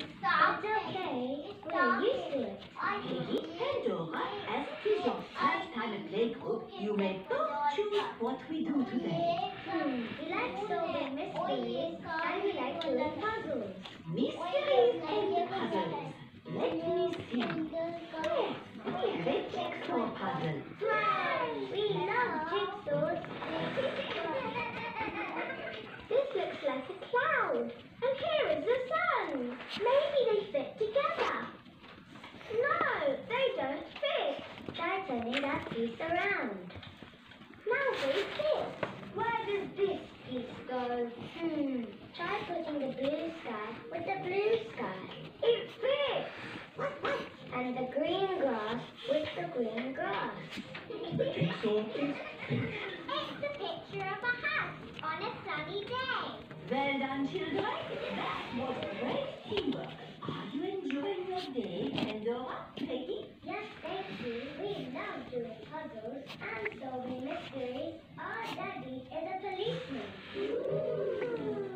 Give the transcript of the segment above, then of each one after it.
We're time you may choose what we do today. Hmm. We like solving mysteries like puzzles. Mysteries and puzzles. Let me see. Yes, we have a jigsaw puzzle. Try turning that piece around. Now they fit. Where does this piece go? Hmm. Try putting the blue sky with the blue sky. It fits. And the green grass with the green grass. The jigsaw is finished. It's a picture of a house on a sunny day. Well done, children. That was great teamwork. Are you enjoying your day, Pandora, Peggy? Yes, thank you doing puzzles, and solving mysteries. Our daddy is a policeman.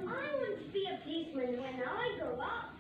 I want to be a policeman when I grow up.